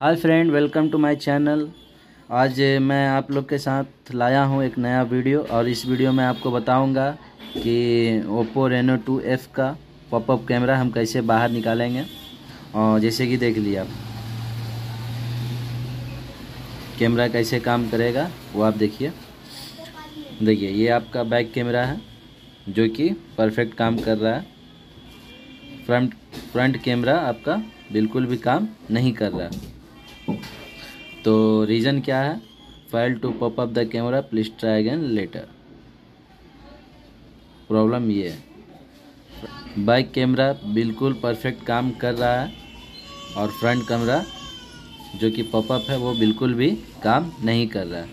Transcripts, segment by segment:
Hi friend, welcome to my channel. आज मैं आप लोग के साथ लाया हूँ एक नया वीडियो और इस वीडियो में आपको बताऊँगा कि ओप्पो रेनो 2F का पॉपअप कैमरा हम कैसे बाहर निकालेंगे। और जैसे कि देख लिया आप, कैमरा कैसे काम करेगा वो आप देखिए। देखिए, ये आपका बैक कैमरा है, जो कि परफेक्ट काम कर रहा है। फ्रंट फ्रंट कैमरा आपका बिल्कुल भी काम नहीं कर रहा। तो रीज़न क्या है? Failed to pop up the camera please try again later problem ये है। बैक कैमरा बिल्कुल परफेक्ट काम कर रहा है और फ्रंट कैमरा जो कि पॉपअप है, वो बिल्कुल भी काम नहीं कर रहा है।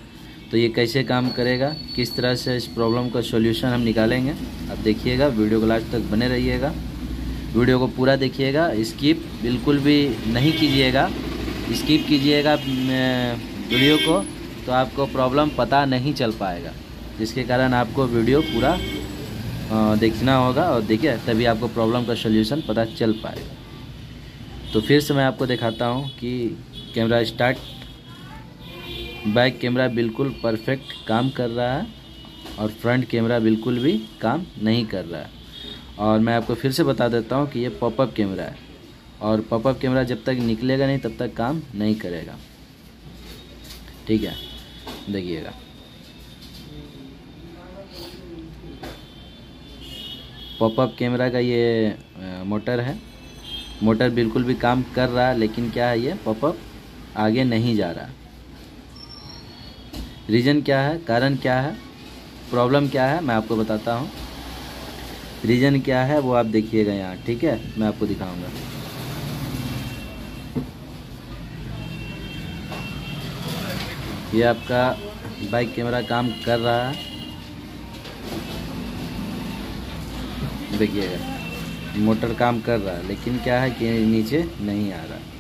तो ये कैसे काम करेगा? किस तरह से इस प्रॉब्लम का सॉल्यूशन हम निकालेंगे? अब देखिएगा वीडियो को लास्ट तक बने रहिएगा। वीडियो को पूरा देखिएगा स्किप बिल्कुल भी नहीं कीजिएगा। स्किप कीजिएगा वीडियो को तो आपको प्रॉब्लम पता नहीं चल पाएगा। जिसके कारण आपको वीडियो पूरा देखना होगा और देखिए, तभी आपको प्रॉब्लम का सोल्यूशन पता चल पाएगा। तो फिर से मैं आपको दिखाता हूँ कि कैमरा स्टार्ट। बैक कैमरा बिल्कुल परफेक्ट काम कर रहा है और फ्रंट कैमरा बिल्कुल भी काम नहीं कर रहा है। और मैं आपको फिर से बता देता हूँ कि ये पॉपअप कैमरा है। और पॉपअप कैमरा जब तक निकलेगा नहीं, तब तक काम नहीं करेगा। ठीक है? देखिएगा। पॉपअप कैमरा का ये मोटर है। मोटर बिल्कुल भी काम कर रहा है, लेकिन क्या है ये? पॉपअप आगे नहीं जा रहा। रीज़न क्या है? कारण क्या है? प्रॉब्लम क्या है? मैं आपको बताता हूँ। रीज़न क्या है? वो आप देखिएगा यहाँ। ठीक है? मैं आपको दिखाऊँगा। ये आपका बाइक कैमरा काम कर रहा है। देखिए, मोटर काम कर रहा है, लेकिन क्या है कि नीचे नहीं आ रहा।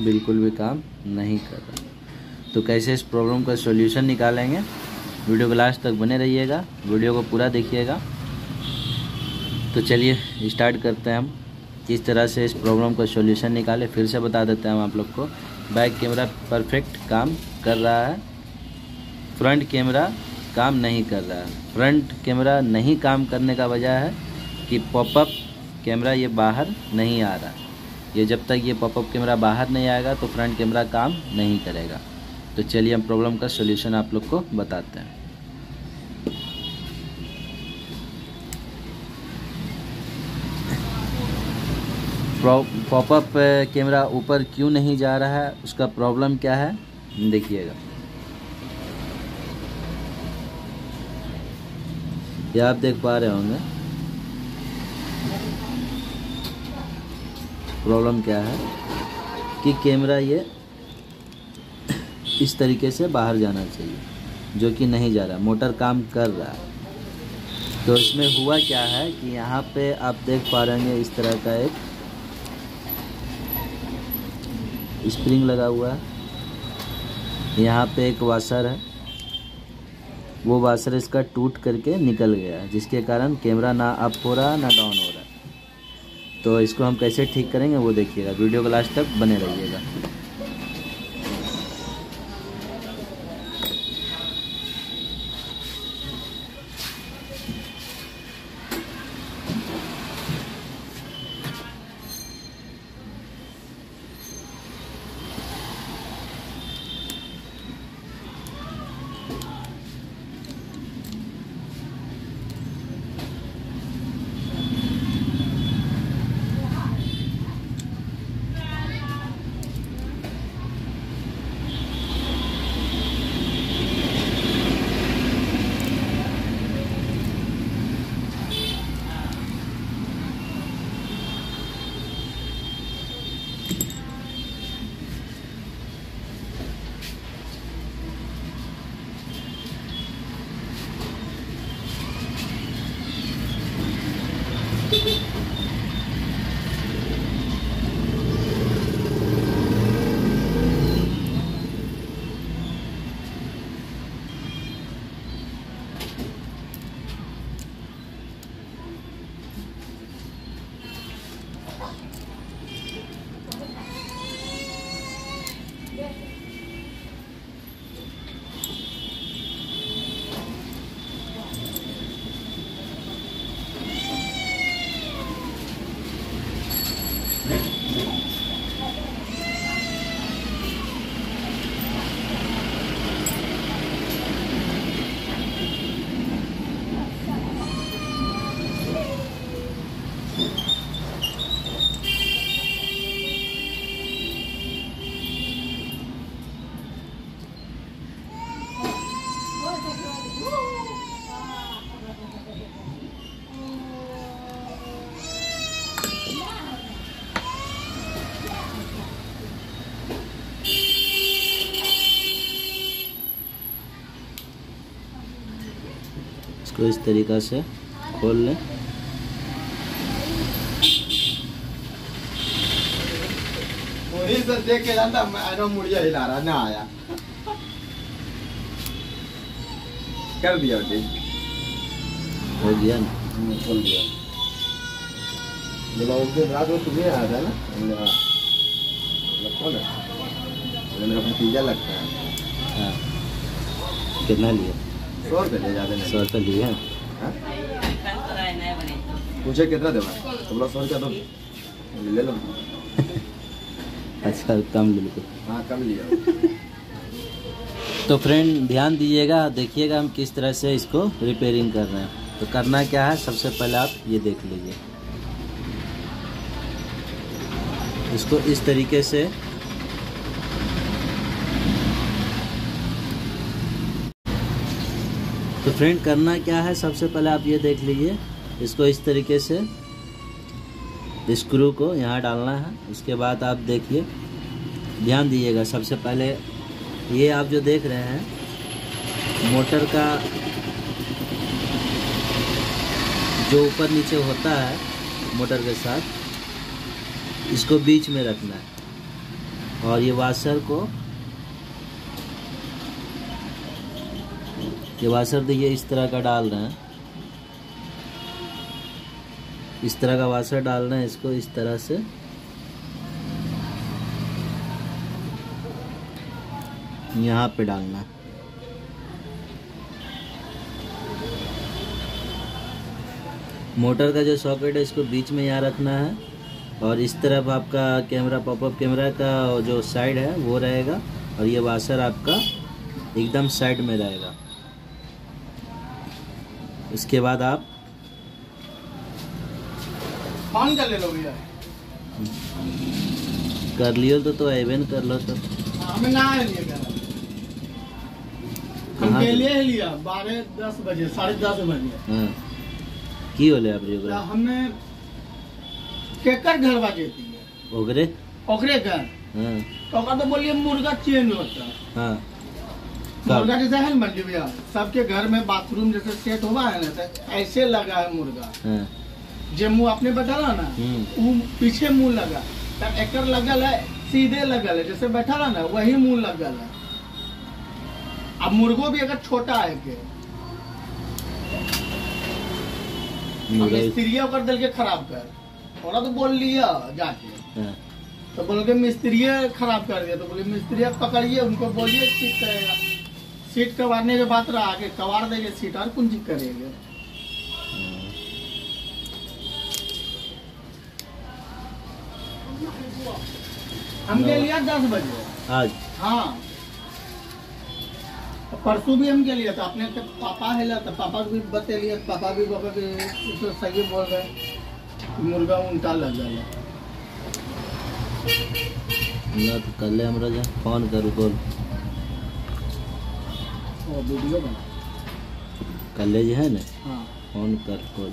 बिल्कुल भी काम नहीं कर रहा। तो कैसे इस प्रॉब्लम का सॉल्यूशन निकालेंगे? वीडियो को लास्ट तक बने रहिएगा वीडियो को पूरा देखिएगा। तो चलिए स्टार्ट करते हैं हम। किस तरह से इस प्रॉब्लम का सॉल्यूशन निकाले, फिर से बता देते हैं हम आप लोग को। बैक कैमरा परफेक्ट काम कर रहा है। फ्रंट कैमरा काम नहीं कर रहा है। फ्रंट कैमरा नहीं काम करने का वजह है कि पॉपअप कैमरा ये बाहर नहीं आ रहा। ये जब तक ये पॉपअप कैमरा बाहर नहीं आएगा तो फ्रंट कैमरा काम नहीं करेगा। तो चलिए हम प्रॉब्लम का सोल्यूशन आप लोग को बताते हैं। पॉपअप कैमरा ऊपर क्यों नहीं जा रहा है? उसका प्रॉब्लम क्या है? देखिएगा। ये आप देख पा रहे होंगे। प्रॉब्लम क्या है कि कैमरा ये इस तरीके से बाहर जाना चाहिए, जो कि नहीं जा रहा, मोटर काम कर रहा है। तो इसमें हुआ क्या है कि यहाँ पे आप देख पा रहे हैं इस तरह का एक स्प्रिंग लगा हुआ है। यहाँ पे एक वाशर है। वो वाशर इसका टूट करके निकल गया जिसके कारण कैमरा ना अप हो रहा, ना डाउन हो रहा। तो इसको हम कैसे ठीक करेंगे वो देखिएगा। वीडियो को लास्ट तक बने रहिएगा। इसको इस तरीक़ा से खोल लें। देख के जानता मैं मुड़िया हिला रहा ना आया। कर दिया हो गया ना। खोल दिया। बोला उस दिन रात को तुम्हें आया था ना कौन है मेरा भतीजा लगता है। हाँ। कितना लिया? सौ रुपये ले जाते सौ रुपये लिए हाँ? पूछे कितना देवा तो बोला सौ रुपया दो। ले लो। अच्छा कम ले लो। हाँ कम लिया तो फ्रेंड ध्यान दीजिएगा देखिएगा हम किस तरह से इसको रिपेयरिंग कर रहे हैं। तो करना क्या है सबसे पहले आप ये देख लीजिए। इसको इस तरीके से तो फ्रेंड करना क्या है? सबसे पहले आप ये देख लीजिए, इसको इस तरीके से स्क्रू को यहाँ डालना है। उसके बाद आप देखिए, ध्यान दीजिएगा, सबसे पहले ये आप जो देख रहे हैं, मोटर का जो ऊपर नीचे होता है मोटर के साथ, इसको बीच में रखना है। और ये वाशर को वाशर देखिए, इस तरह का डाल रहे हैं। इस तरह का वाशर डालना है, इसको इस तरह से। यहाँ पे डालना। है मोटर का जो सॉकेट है, इसको बीच में यहाँ रखना है। और इस तरफ़ आपका कैमरा, पॉपअप कैमरा का जो साइड है, वो रहेगा। और ये वाशर आपका एकदम साइड में रहेगा। इसके बाद आप फ़ोन कर ले लो भैया। कर लियो तो तो एवेन कर लो तो। हमें ना लिए कर हम के लिए ही लिया बारह दस बजे साढ़े दस बजे। हाँ। की होले आप जोगरा हमने केकर घर बाजे थी। ओगरे? ओकरे घर? हाँ। तो ओकरा तो बोलिए मुर्गा चेंज होता। हाँ। मुर्गा जैसे है ना मंडी भैया। सबके घर में बाथरूम जैसे सेट हुआ है ना तो ऐसे लगा है मुर्गा। जो मुँह आपने बताला ना हम्म। वो पीछे मुँह लगा। तब एकर लगल है सीधे लगल है जैसे बैठा रहा ना वही मुँह लगल है। अब मुर्गो भी अगर छोटा है के मिस्त्रिया ओकर दिल के खराब कर। थोड़ा तो बोल लिया जाके। हाँ। तो बोल के मिस्त्रिया खराब कर दिया तो बोले मिस्त्रिया पकड़िए उनको बोलिए ठीक करेगा। सीट कबाड़ने के बाद रहा आगे कबाड़ देंगे सीट और कुंजी करेंगे। हम के लिया दस बजे। आज? हाँ। तो परसों भी हम के लिए था अपने के पापा है ला, तो पापा को भी बतेलिए पापा भी पापा भी उसको सही बोल रहे कि मुर्गा उल्टा लग गया। ना तो कल हमरा जा फ़ोन करू बोल वीडियो बना। कल जे है ना? हाँ। फ़ोन कर बोल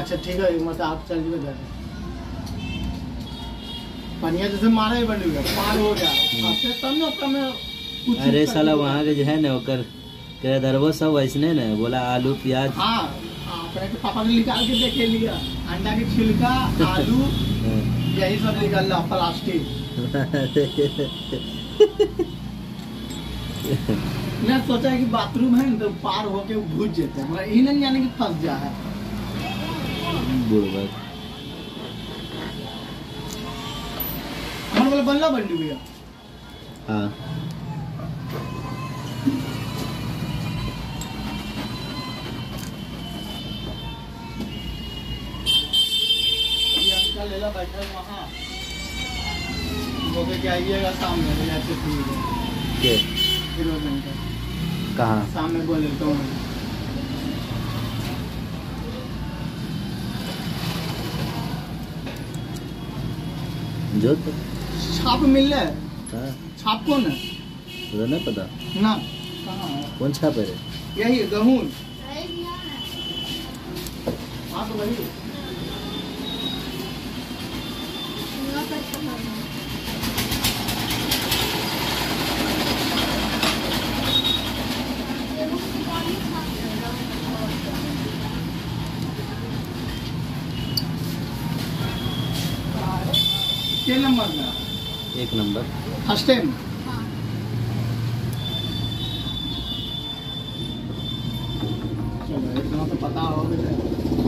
अच्छा ठीक है मतलब आप चल जाइए घर। पनिया जैसे मारा ही बन गया पार हो गया। आपसे तब ना कम कुछ अरे साला वहाँ के जो है ना ओकर के दरबो सब वैसने ना बोला आलू प्याज। हाँ अपने के पापा ने निकाल के देखे लिया। अंडा के छिलका आलू हाँ। यही सब निकल रहा प्लास्टिक मैं सोचा कि बाथरूम है ना तो पार होके घुस जेते हमरा ई नहीं जाने कि फंस जा है। बोले बनला बंडी भैया हाँ। ये ले ला बैठा है वहाँ। बोले कि आइएगा शाम में ले जाते ठीक है। के फिर वो दिन का कहाँ? में बोले तो जो तो छाप मिल रहा है? हाँ। छाप कौन है? मुझे नहीं पता। ना। कहाँ कौन छापे रे? यही है गहून। हाँ तो वही के नंबर में एक नंबर। फ़र्स्ट टाइम चलो इतना तो पता होगा।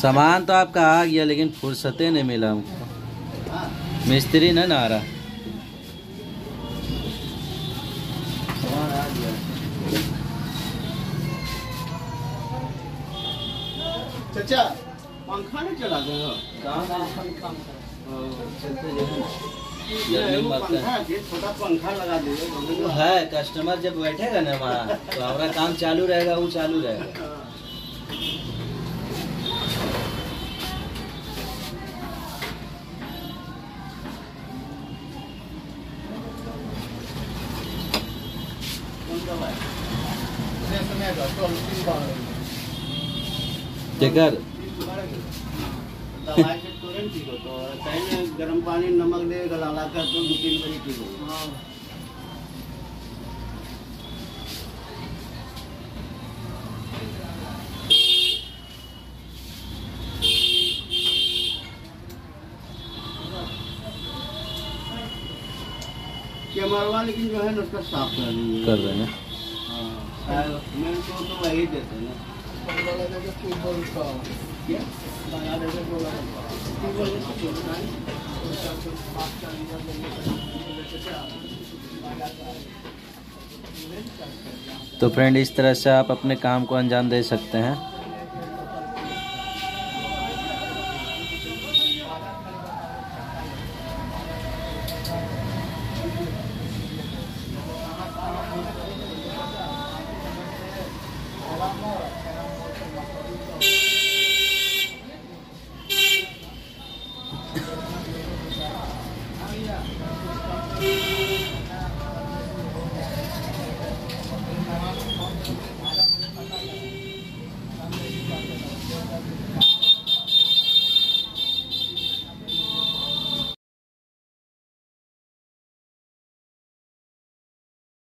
सामान तो आपका आ गया लेकिन फुर्सते नहीं मिला हमको। मिस्त्री नहीं ना आ रहा चाचा पंखा नहीं चला गए हो। है। है है कस्टमर जब बैठेगा ना वहाँ तो हमारा काम चालू रहेगा वो चालू रहेगा। टेकर दवाई से तुरंत ठीक कहीं में गर्म पानी नमक दे गलाला कर तो दो तीन बजे ठीक हो कैमरवा लेकिन जो है ना उसका साफ़ कर रही कर रहे हैं। हाँ मेरे को तो वही देते हैं। तो फ्रेंड इस तरह से आप अपने काम को अंजाम दे सकते हैं।